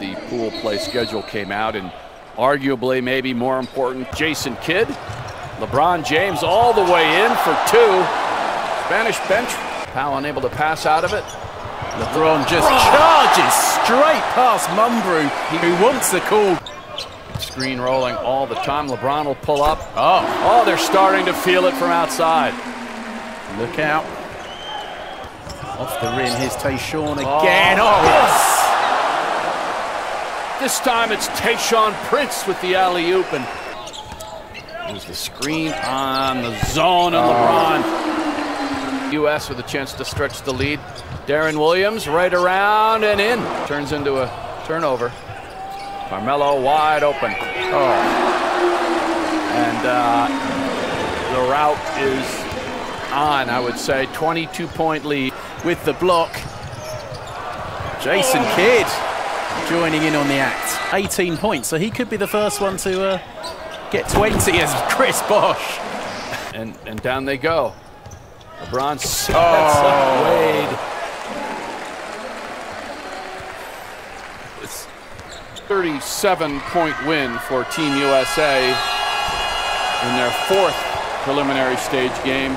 the pool play schedule came out, and arguably, maybe more important, Jason Kidd. LeBron James all the way in for two. Spanish bench. Powell unable to pass out of it. LeBron just oh. charges straight past Mumbrú, who wants the call. Screen rolling all the time. LeBron will pull up. Oh, Oh, they're starting to feel it from outside. look out. Off the rim, here's Tayshaun oh. again. Oh, yes. This time it's Tayshaun Prince with the alley-oop, and there's the screen on the zone, and LeBron. U.S. with a chance to stretch the lead. Deron Williams right around and in. Turns into a turnover. Carmelo wide open. Oh. And uh, the route is on, I would say. 22-point lead. with the block. Jason Kidd joining in on the act. 18 points, so he could be the first one to uh, get 20 as Chris Bosh. And, and down they go. LeBron sets up Wade. It's 37-point win for Team USA in their fourth preliminary stage game.